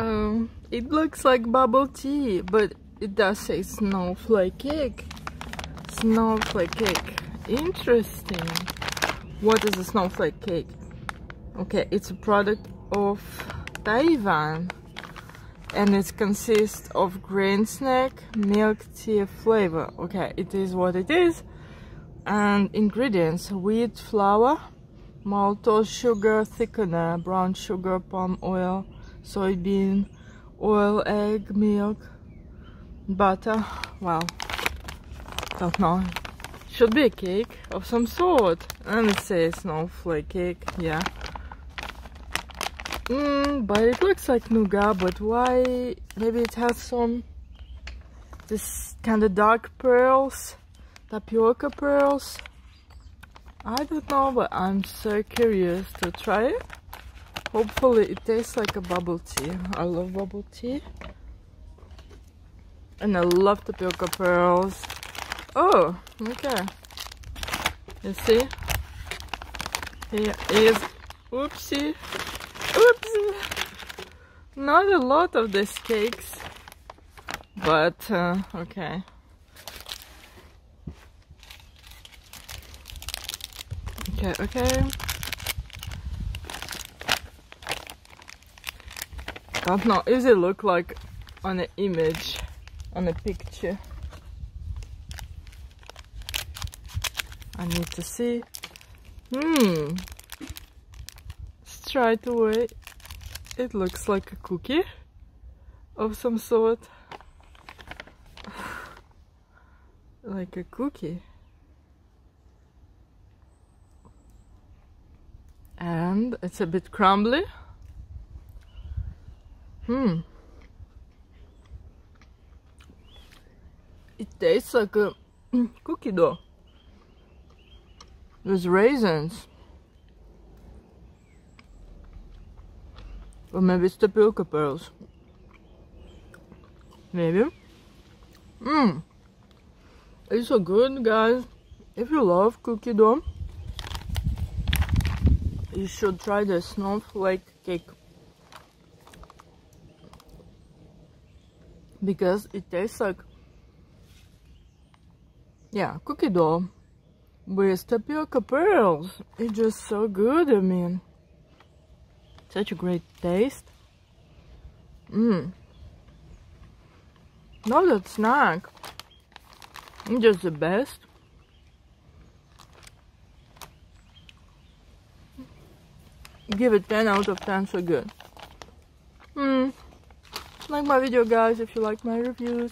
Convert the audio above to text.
Um, it looks like bubble tea, but it does say snowflake cake. Snowflake cake. Interesting. What is a snowflake cake? Okay, it's a product of Taiwan and it consists of grain snack, milk tea flavor. Okay, it is what it is. And ingredients, wheat flour, maltose sugar thickener, brown sugar, palm oil, soybean oil, egg, milk, butter. Well, don't know. Should be a cake of some sort. And it says snowflake cake, yeah. Mm, but it looks like nougat, but why? Maybe it has some this kind of dark pearls, tapioca pearls. I don't know, but I'm so curious to try it. Hopefully it tastes like a bubble tea. I love bubble tea. And I love tapioca pearls. Oh, okay. You see? Here is, oopsie. Oops! Not a lot of these cakes, but uh, okay. Okay, okay. Know, is it look like on an image, on a picture? I need to see. Hmm, Straight away. It looks like a cookie of some sort. like a cookie. And it's a bit crumbly. Hmm. It tastes like a cookie dough. With raisins. Or maybe it's tapioca pearls. Maybe. Mmm. It's so good, guys. If you love cookie dough, you should try the snowflake cake. Because it tastes like, yeah, cookie dough with tapioca pearls. It's just so good, I mean. Such a great taste. Mmm. Not that snack. Just the best. Give it 10 out of 10, so good. Like my video guys if you like my reviews.